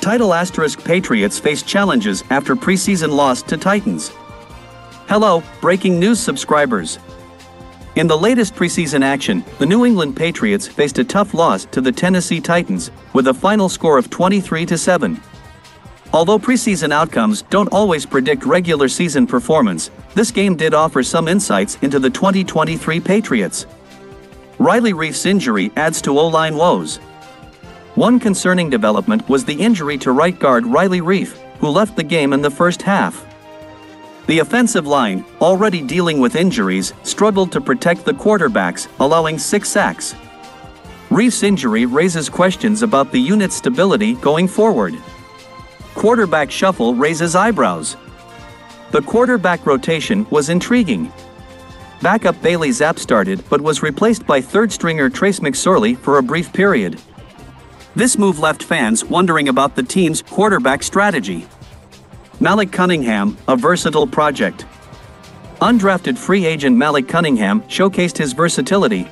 Title asterisk Patriots face challenges after preseason loss to Titans. Hello, breaking news subscribers. In the latest preseason action, the New England Patriots faced a tough loss to the Tennessee Titans, with a final score of 23 7. Although preseason outcomes don't always predict regular season performance, this game did offer some insights into the 2023 Patriots. Riley Reiff's injury adds to O-line woes. One concerning development was the injury to right guard Riley Reiff, who left the game in the first half. The offensive line, already dealing with injuries, struggled to protect the quarterbacks, allowing six sacks. Reiff's injury raises questions about the unit's stability going forward. Quarterback shuffle raises eyebrows. The quarterback rotation was intriguing. Backup Bailey Zappe started but was replaced by third stringer Trace McSorley for a brief period. This move left fans wondering about the team's quarterback strategy. Malik Cunningham, a versatile project. Undrafted free agent Malik Cunningham showcased his versatility,